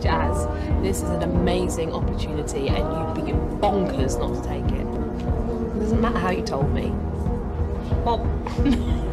Jazz, this is an amazing opportunity and you'd be bonkers not to take it. It doesn't matter how you told me. Well,